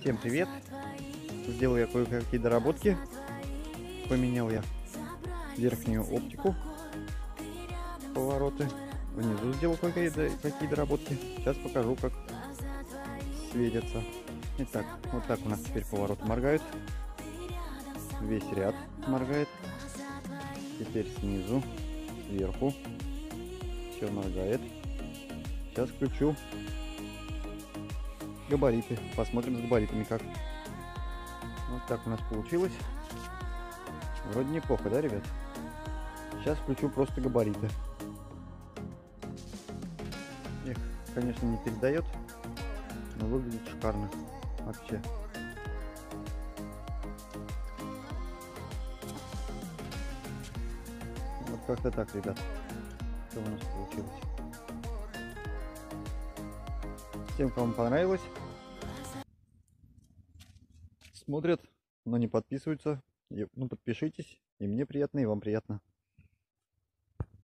Всем привет! Сделал я кое-какие доработки. Поменял я верхнюю оптику, повороты. Внизу сделал кое-какие доработки. Сейчас покажу, как светятся. Итак, вот так у нас теперь повороты моргают. Весь ряд моргает. Теперь снизу, сверху. Все моргает. Сейчас включу габариты. Посмотрим с габаритами как. Вот так у нас получилось. Вроде неплохо, да, ребят? Сейчас включу просто габариты. Их, конечно, не передает, но выглядит шикарно. Вообще. Вот как-то так, ребят. Что у нас получилось. Всем, кому понравилось, смотрят, но не подписываются, ну подпишитесь, и мне приятно, и вам приятно.